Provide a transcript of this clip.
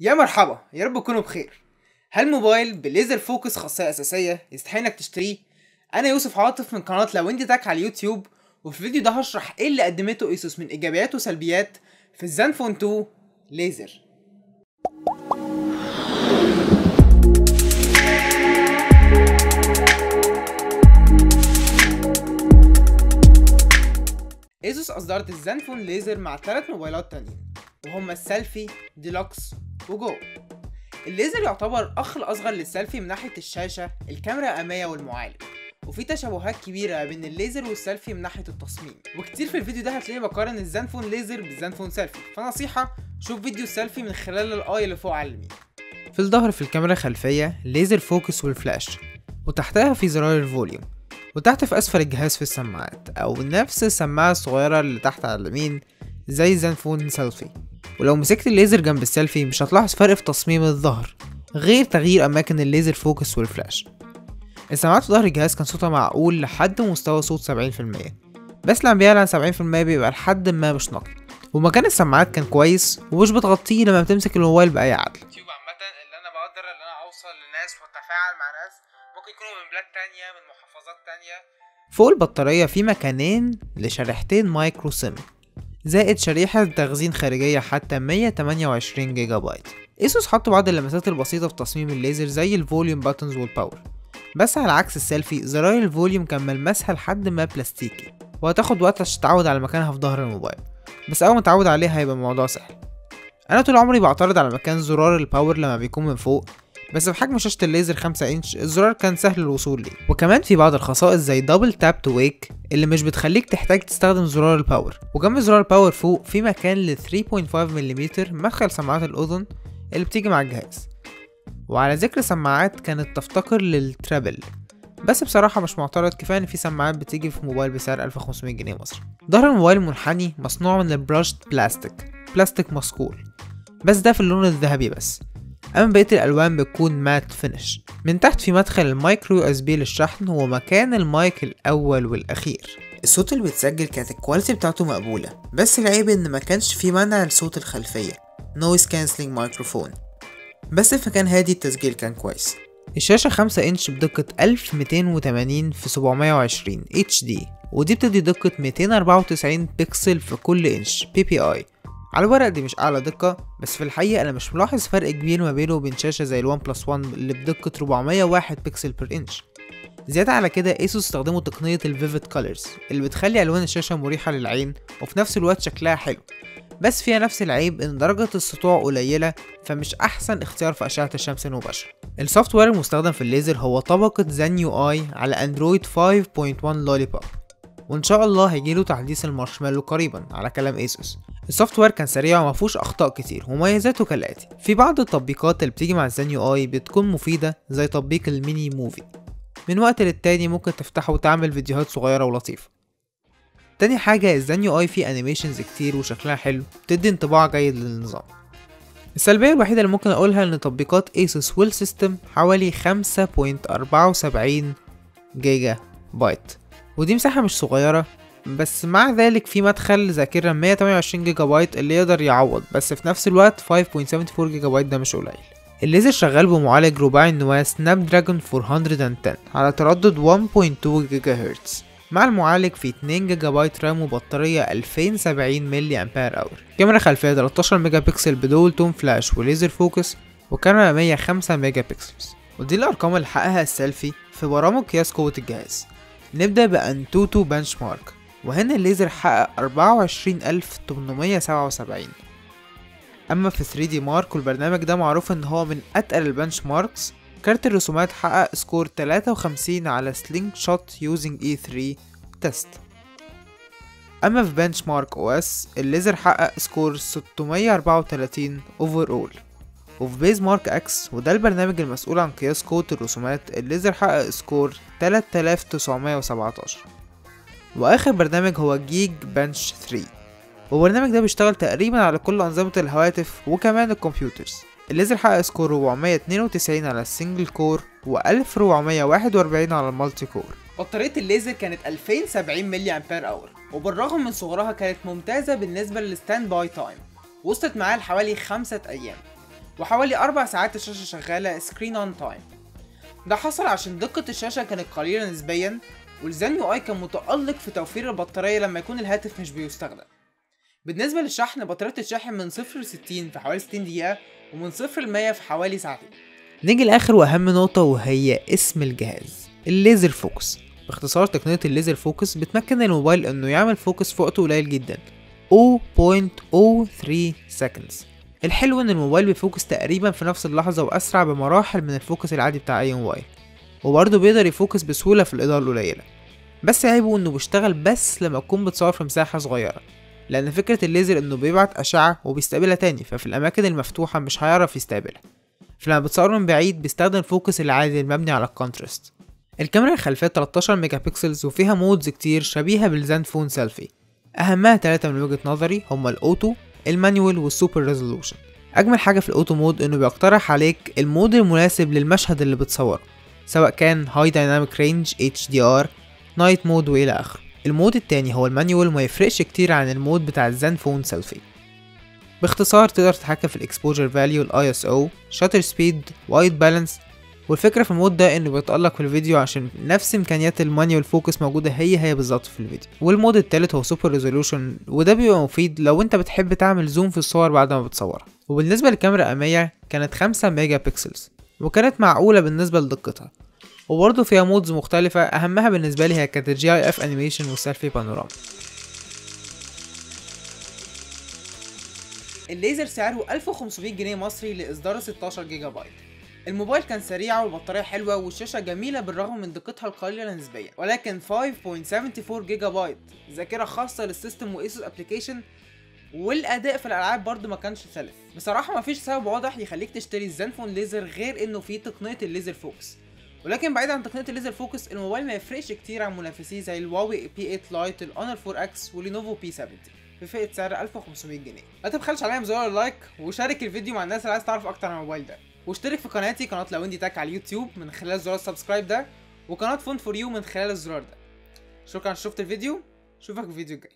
يا مرحبا يا رب تكونوا بخير هل موبايل ب laser focus خاصية أساسية يستحق إنك تشتريه؟ أنا يوسف عاطف من قناة لو انت تاك على اليوتيوب وفي الفيديو ده هشرح إيه اللي قدمته ASUS من إيجابيات وسلبيات في ال Zenfone 2 Laser ASUS أصدرت ال Zenfone Laser مع ثلاث موبايلات تانيين وهما ال Selfie Deluxe و Go ال Laser يعتبر أخ الأصغر للسيلفي من ناحية الشاشة الكاميرا الاماميه والمعالج. وفي تشابهات كبيرة بين ال Laser وال Selfie من ناحية التصميم. وكتير في الفيديو ده هتلاقيني بقارن ال Zenfone Laser بال Zenfone Selfie. فنصيحة شوف فيديو السيلفي من خلال ال i اللي فوق على اليمين. في الظهر في الكاميرا الخلفية laser focus والفلاش. وتحتها في زرار ال volume. وتحت في اسفل الجهاز في السماعات. أو نفس السماعة الصغيرة اللي تحت على اليمين زي Zenfone Selfie. ولو مسكت الليزر جنب السيلفي مش هتلاحظ فرق في تصميم الظهر غير تغيير أماكن ال laser focus وال flash. السماعات في ظهر الجهاز كان صوتها معقول لحد مستوى صوت سبعين في المية بس لما بيعلى عن سبعين في المية بيبقى لحد ما مش نقي. ومكان السماعات كان كويس ومش بتغطيه لما بتمسك الموبايل بأي عدل. يوتيوب عامة اللي أنا بقدر إن أنا أوصل لناس وأتفاعل مع ناس ممكن يكونوا من بلاد تانية من محافظات تانية. فوق البطارية في مكانين لشريحتين micro SIM. زائد شريحة تخزين خارجية حتى 128 جيجا بايت Asus حطوا بعض اللمسات البسيطة في تصميم الليزر زي ال volume buttons وال power بس على عكس السيلفي زراير ال volume كان ملمسها لحد ما بلاستيكي. وهتاخد وقت عشان تتعود على مكانها في ظهر الموبايل. بس أول ما تتعود عليها هيبقى الموضوع سهل. أنا طول عمري بعترض على مكان زرار ال power لما بيكون من فوق. بس بحجم شاشة الليزر 5 انش الزرار كان سهل الوصول ليه. وكمان في بعض الخصائص زي double tap to wake اللي مش بتخليك تحتاج تستخدم زرار ال power وجنب زرار ال power فوق في مكان ل 3.5 ملم مدخل سماعات الأذن اللي بتيجي مع الجهاز. وعلى ذكر سماعات كانت تفتقر لل treble. بس بصراحة مش معترض كفاية إن في سماعات بتيجي في موبايل بسعر 1500 جنيه مصري. ظهر الموبايل منحني مصنوع من ال brushed plastic بلاستيك مصقول بس ده في اللون الذهبي بس. أما بقية الألوان بتكون matte finish من تحت في مدخل ال micro USB للشحن ومكان المايك الأول والأخير. الصوت اللي بيتسجل كانت ال quality بتاعته مقبولة بس العيب إن ما كانش في منع لصوت الخلفية noise cancelling microphone بس في مكان هادي التسجيل كان كويس. الشاشة 5 إنش بدقة 1280 في 720 HD ودي بتدي دقة 294 بكسل في كل PPI على الورق دي مش أعلى دقة بس في الحقيقة أنا مش ملاحظ فرق كبير ما بينه وبين شاشة زي ال OnePlus 1 اللي بدقة 401 pixel per inch زيادة على كده Asus استخدموا تقنية ال vivid colors اللي بتخلي ألوان الشاشة مريحة للعين وفي نفس الوقت شكلها حلو. بس فيها نفس العيب إن درجة السطوع قليلة فمش أحسن اختيار في أشعة الشمس المباشرة. ال software المستخدم في الليزر هو طبقة ZenUI على Android 5.1 Lollipop وإن شاء الله هيجيله تحديث المارشميلو قريبا على كلام Asus ال software كان سريع ومفهوش أخطاء كتير ومميزاته كالآتي. في بعض التطبيقات اللي بتيجي مع ال ZenUI بتكون مفيدة زي تطبيق ال MiniMovie. من وقت للتاني ممكن تفتحه وتعمل فيديوهات صغيرة ولطيفة. تاني حاجة ال ZenUI فيه animations كتير وشكلها حلو بتدي انطباع جيد للنظام. السلبية الوحيدة اللي ممكن أقولها إن تطبيقات Asus وال system حوالي 5.74 جيجا بايت. ودي مساحة مش صغيرة بس مع ذلك في مدخل ذاكرة 128 جيجا بايت اللي يقدر يعوض بس في نفس الوقت 5.74 جيجا بايت ده مش قليل. الليزر شغال بمعالج رباعي النواة Snapdragon 410 على تردد 1.2 جيجا هرتز مع المعالج في 2 جيجا بايت RAM وبطارية 2070 milliampere hour. كاميرا خلفية 13 ميجا بكسل ب dual tone flash و laser focus وكاميرا 105 megapixels. ودي الأرقام اللي حققها السيلفي في برامج قياس قوة الجهاز. نبدأ ب AnTuTu Benchmark وهنا الليزر حقق 24877 أما في 3DMark والبرنامج ده معروف إن هو من أتقل ال benchmarks كارت الرسومات حقق score 53 على Sling Shot using ES 3 test. أما في Basemark OS ال Laser حقق score 634 overall وفي Basemark X وده البرنامج المسؤول عن قياس قوة الرسومات الليزر حقق score 3917 وآخر برنامج هو Geekbench 3 والبرنامج ده بيشتغل تقريبا على كل أنظمة الهواتف وكمان ال computers. الليزر حقق score 492 على ال single core و 1441 على ال multi core بطارية الليزر كانت 2070 milliampere hour وبالرغم من صغرها كانت ممتازة بالنسبة لل standby time وصلت معاه لحوالي خمسة أيام. وحوالي 4 ساعات الشاشة شغالة screen on time ده حصل عشان دقة الشاشة كانت قليلة نسبيا. وال ZenUI كان متألق في توفير البطارية لما يكون الهاتف مش بيستخدم. بالنسبة للشحن بطارية الشاحن من 0 ل 60 في حوالي 60 دقيقة ومن 0 ل 100 في حوالي ساعتين. نيجي لآخر وأهم نقطة وهي اسم الجهاز ال laser focus. باختصار تقنية ال laser focus بتمكن الموبايل إنه يعمل focus في وقت قليل جدا 0.03 seconds. الحلو إن الموبايل بي focus تقريبا في نفس اللحظة وأسرع بمراحل من ال focus العادي بتاع أي موبايل. وبرضه بيقدر ي focus بسهولة في الإضاءة القليلة. بس عيبه إنه بيشتغل بس لما تكون بتصور في مساحة صغيرة لأن فكرة الليزر إنه بيبعت أشعة وبيستقبلها تاني ففي الأماكن المفتوحة مش هيعرف يستقبلها. فلما بتصور من بعيد بيستخدم ال focus العادي المبني على ال contrast. الكاميرا الخلفية 13 megapixels وفيها modes كتير شبيهة بال Zenfone Selfie. أهمها تلاتة من وجهة نظري هما ال auto ال manual وال super resolution. أجمل حاجة في ال auto mode إنه بيقترح عليك ال mode المناسب للمشهد اللي بتصوره. سواء كان high dynamic range HDR night mode وإلى آخره. ال mode التاني هو ال manual وما يفرقش كتير عن ال mode بتاع ال Zenfone Selfie. باختصار تقدر تتحكم في ال exposure value ال ISO shutter speed white balance والفكرة في ال mode ده إنه بيتألق في الفيديو عشان نفس إمكانيات ال manual focus موجودة هي هي بالظبط في الفيديو. وال mode التالت هو super resolution وده بيبقى مفيد لو أنت بتحب تعمل zoom في الصور بعد ما بتصورها. وبالنسبة للكاميرا الاماميه كانت 5 megapixels وكانت معقولة بالنسبة لدقتها. وبرضه فيها modes مختلفة أهمها بالنسبة لي هي كانت ال GIF animation وال selfie panorama الليزر سعره 1500 جنيه مصري لإصدار 16 جيجا بايت الموبايل كان سريع والبطارية حلوة والشاشة جميلة بالرغم من دقتها القليلة نسبيا. ولكن 5.74 جيجا بايت ذاكرة خاصة لل system و Asus application والأداء في الألعاب برضو ما كانش سلس. بصراحة مفيش سبب واضح يخليك تشتري ال Zenfone Laser غير إنه فيه تقنية ال laser focus. ولكن بعيد عن تقنية ال laser focus الموبايل ما يفرقش كتير عن منافسيه زي ال Huawei P8 Lite ال Honor 4X و Lenovo P70 في فئة سعر 1500 جنيه. ما تبخلش عليا بزرار ال like و share الفيديو مع الناس اللي عايز تعرف أكتر عن الموبايل ده. واشترك في قناتي قناة لويندي تاك على اليوتيوب من خلال زرار ال subscribe ده وقناة Phone 4 You من خلال الزرار ده. شكرا شفت الفيديو؟ اشوفك في الفيديو الجاي.